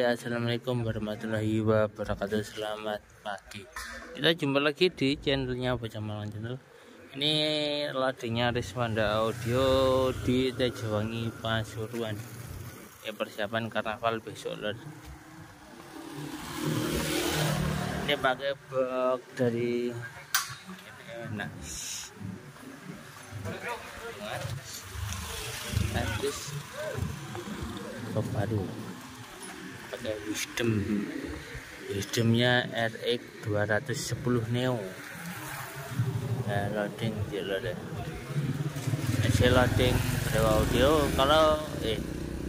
Assalamualaikum warahmatullahi wabarakatuh. Selamat pagi. Kita jumpa lagi di channelnya Bocah Malang Channel. Ini loadingnya Riswanda Audio di Tejawangi Pasuruan. Ya persiapan karnaval besok lor Ini pakai box dari Nah. Terus. Box baru pakai wisdom. Wisdomnya RX 210 Neo. Ya loading dia loading. Hasil loading berapa audio kalau eh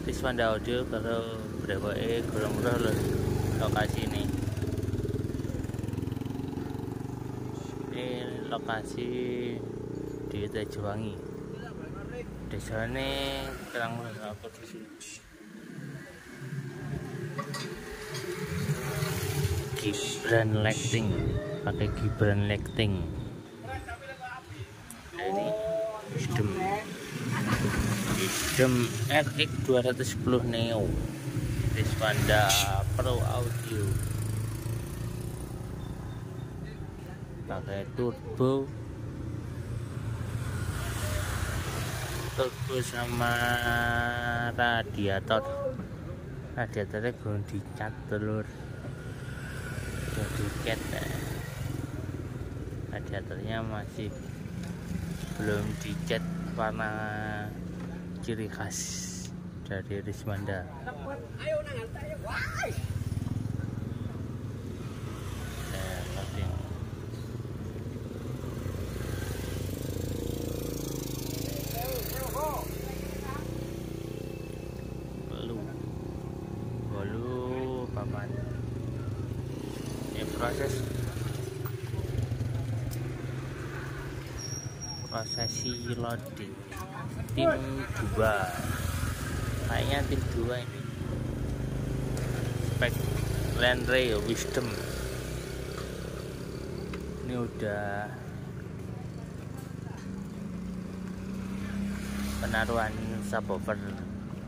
Riswanda audio kalau berapa eh kurang kurang loh lokasi ini. Ini lokasi di Tejuwangi desanya kurang apa di sini Gibran Lighting pakai Gibran Lighting ini Wisdom Wisdom RX 210 Neo. Riswanda Pro Audio. Pakai turbo. Turbo sama radiator. Radiatornya belum dicat telur tiket radiatornya masih belum dicat warna ciri khas dari Rismanda belum paman ini proses prosesi loading tim 2 kayaknya tim 2 ini. Spek Landray Wisdom. Ini udah penaruhan subwoofer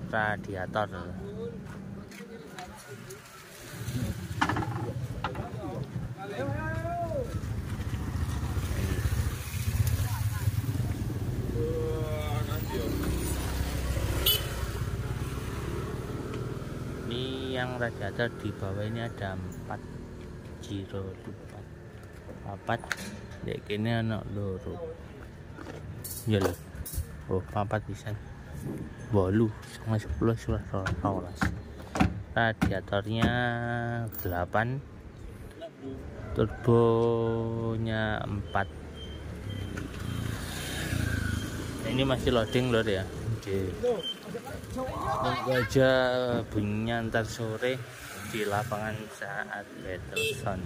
radiator ini yang radiator di bawah ini ada 4 jiro 4 papat. Dek kini anak loro. Ya lho. Oh papat bisa. Bolu sama 10 sudah rolas radiatornya 8 turbonya 4 nah, ini masih loading lor ya? Oke Tunggu aja bunyinya ntar sore di lapangan saat Battleson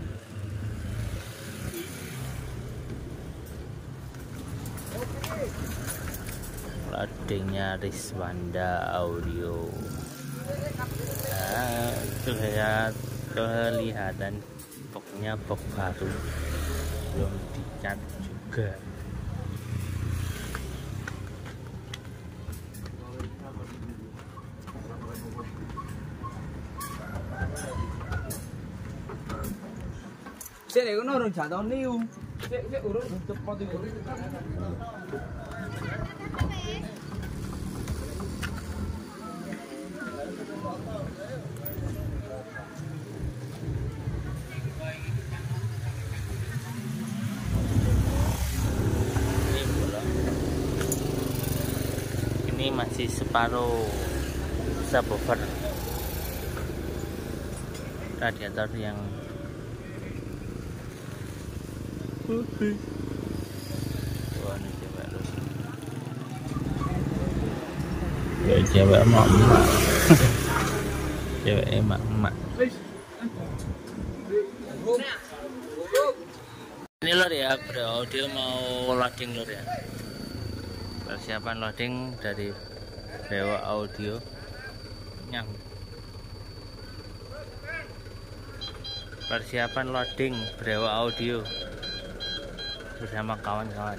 loadingnya Riswanda Audio. Nah, terlihat kelihatan pokoknya box baru. Belum dicat juga Sik nek ngono urung jatuh niu. Sik sik urung cepet iku. ini masih separuh subwoofer radiator yang Wah, ini cewek terus. Ya, cewek emak emak cewek emak emak ini lor ya bro. Audio mau loading lor ya. Persiapan loading dari Dewa Audio. Nyang. Persiapan loading Brewa Audio Bisa makawan kawan.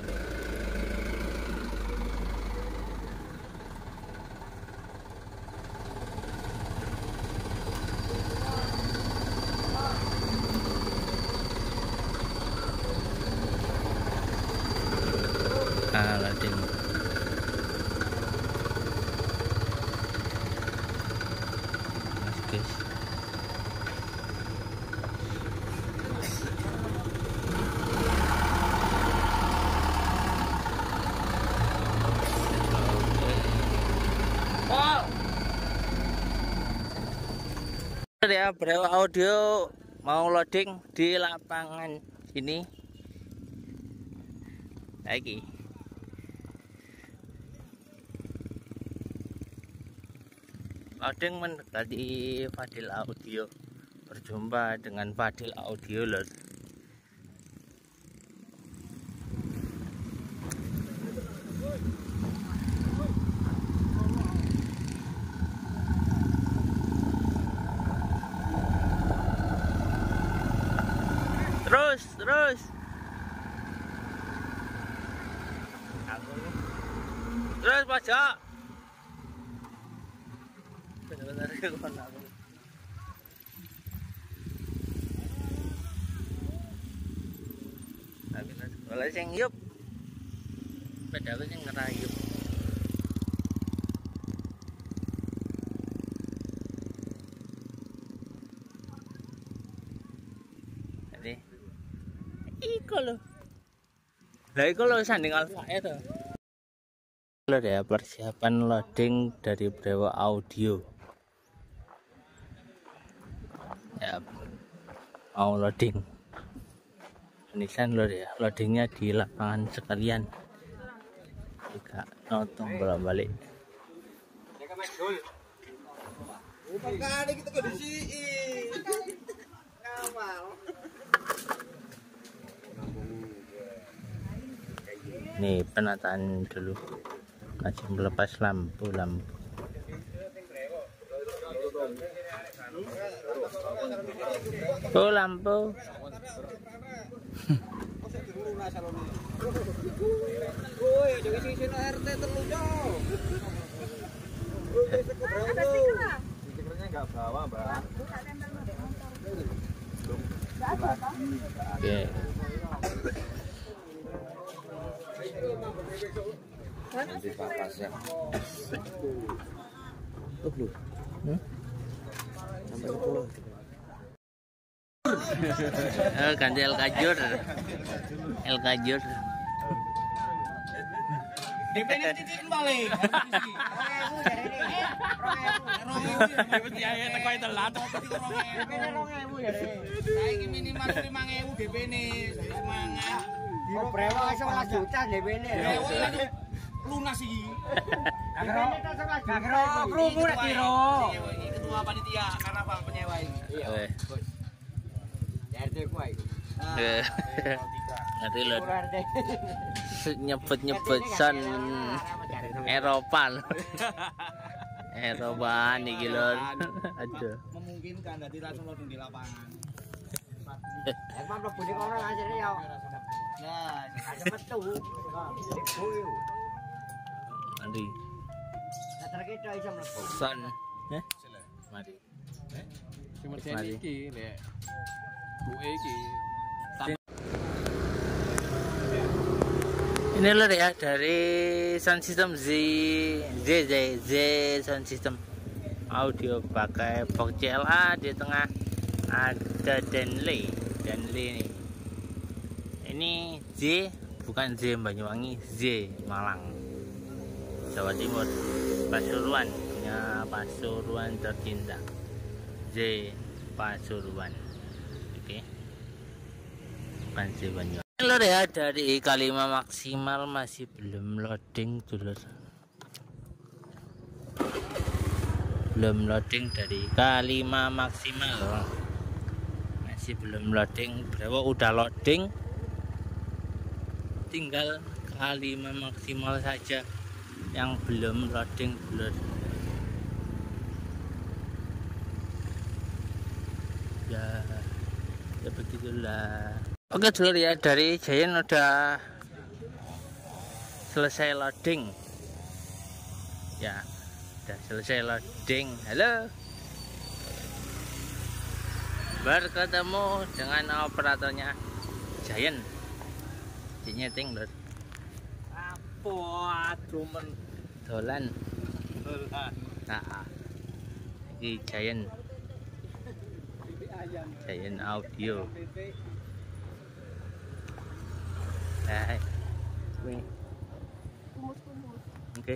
Ya bro audio mau loading di lapangan sini lagi loading mendekati Fadil Audio. Berjumpa dengan Fadil Audio lor terus terus. Terus pojok bener-bener aku sing ngerayup jadi iku lho lah iku lho sanding alfa itu Lho ya persiapan loading dari Brewo Audio. Ya, mau loading. Ini kan lho ya, loadingnya di lapangan sekalian. Jika nonton bolak balik. Makanya kita kondisi. Ngawal. Nih penataan dulu. Masih melepas lampu lampu. Oh lampu. Woi, jadi Nanti. Oh, belum. Hmm? Eh, ganti El Kajur. El Kajur. DP ini titik balik. Saiki minimal 5000 DP ini. Semangat. Oh, brewo wis 11 juta DP-ne. Lunas iki. Gak kira krungu nek kira. Ini ketua panitia karena Pak penyewa ini. Eh, RT ku ae. eh. Nanti lo nyebut nyebut son Eropa lo. Eropa nih gila. Aduh. Memungkinkan jadi langsung loading di lapangan. Emang mlebu ning kono asline ya Nah, ada metu. Nanti Teter mlebu. son. Eh? Mari. Mari. iki nek buke iki Ini loh ya dari sound system Z Z Z Z sound system audio pakai box CLA di tengah ada Denley Denley nih ini Z bukan Z Banyuwangi Z Malang Jawa Timur Pasuruan punya Pasuruan tercinta Z Pasuruan oke Banyuwangi Lur ya dari K5 maksimal masih belum loading dulur. Belum loading dari K5 maksimal. Masih belum loading. Berapa udah loading? Tinggal K5 maksimal saja yang belum loading dulur. Ya, ya begitulah. Oke dulu ya dari Giant udah selesai loading. Ya udah selesai loading. Halo. Berketemu dengan operatornya Giant di nyeting lho apa cuman dolan. Nah ini Giant. Giant Audio. Hai Oke.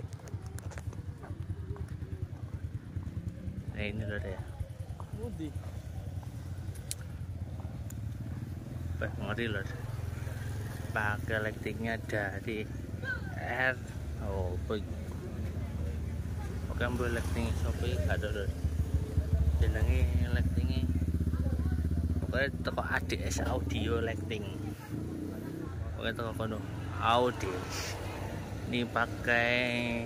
Nah ini loh ya Wah, ngeri loh pakai lightingnya dari R. Oh baik oke ambil lighting sopi ada loh. Jenengi lightingnya pokoknya toko ADS audio lighting pokoknya toko kono audio. Ini pakai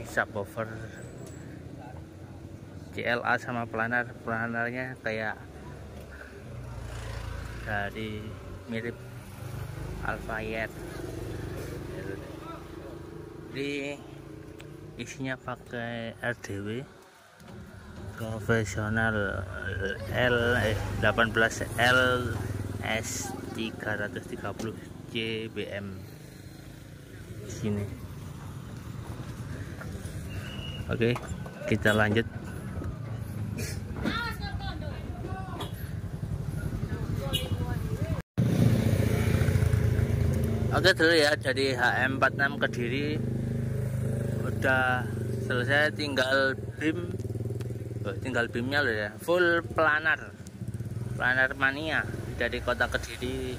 subwoofer CLA sama planar. Planarnya kayak dari mirip Alfayet jadi isinya pakai RDW profesional L eh, 18 L S 330 JBM sini. Oke kita lanjut. Oke dulu ya dari HM46 Kediri udah selesai tinggal BIM oh, tinggal BIMnya loh ya. Full planar. Planar mania. Dari kota Kediri.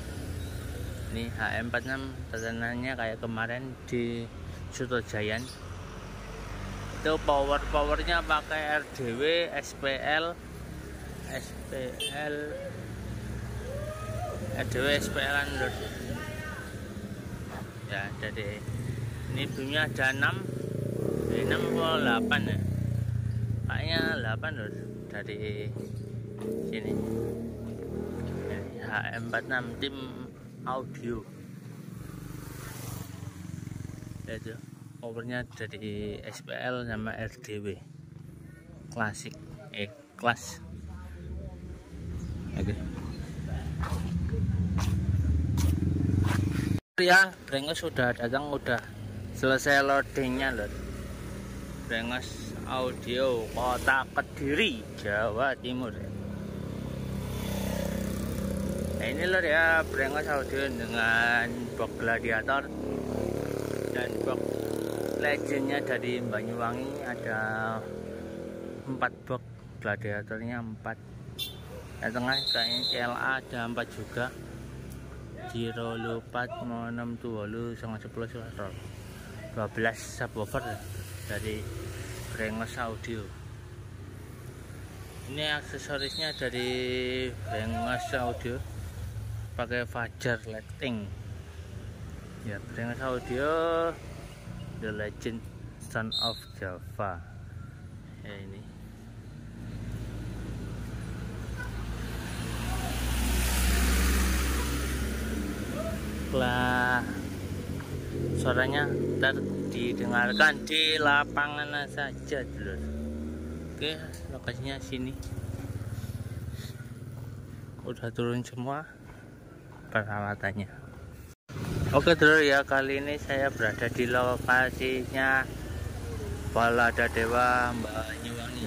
Ini HM46 tetananya kayak kemarin di Sutojayan itu power powernya pakai RDW SPL SPL RDW SPL loh ya jadi ini bimnya ada 6 6 atau 8 ya? Kayaknya 8 loh dari sini. HM46 tim audio. Ya itu. Powernya dari SPL sama RDW klasik. Eh kelas. Oke. Okay. ya brengos sudah datang udah selesai loadingnya loh brengos audio kota kediri jawa timur. Nah ini loh ya brengos audio dengan box gladiator dan box legendnya dari Banyuwangi. Ada empat box gladiatornya empat. Yang tengah kayaknya CLA ada empat juga. Giro lupat mau enam tuh lu sepuluh. Dua belas subwoofer dari Brengos Audio. Ini aksesorisnya dari Brengos Audio pakai Fajar lighting. Ya Brengos Audio The Legend Son of Java. Ya ini. Lah suaranya ntar didengarkan di lapangan saja dulu. oke lokasinya sini udah turun semua peralatannya oke dulu ya kali ini saya berada di lokasinya Balada Dewa Mbak Nyuwangi.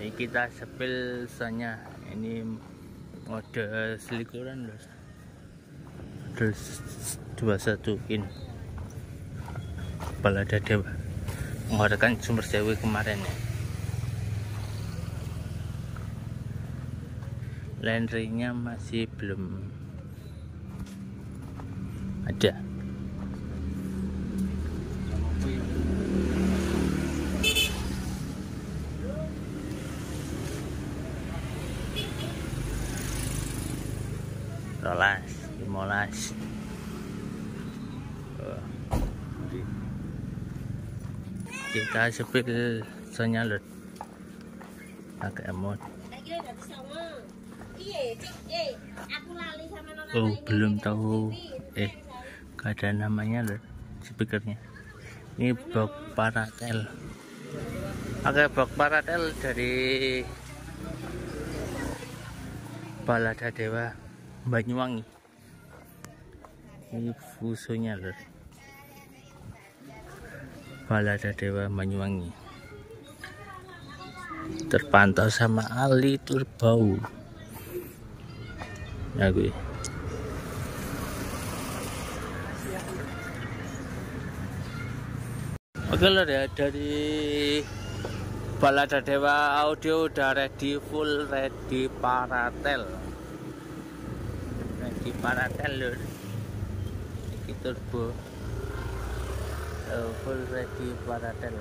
ini kita sepil soalnya ini mode selikuran dulu 21 in Balada Dewa. Mengharapkan sumber cewek kemarin. Ya. Landringnya masih belum ada. Rolas limolas kita sepil senyalut pakai emot. Oh belum tahu. Eh gak ada namanya loh speakernya. Ini box paratel. Pakai box paratel dari Balada Dewa Banyuwangi ini fusonya loh Balada Dewa Banyuwangi. Terpantau sama Ali Turbau. Ya gue. Oke lor ya. Dari Balada Dewa Audio udah ready full ready paratel. Ready paratel lor turbo Oh, full ready paratel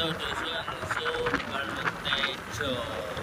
so Government so Tour.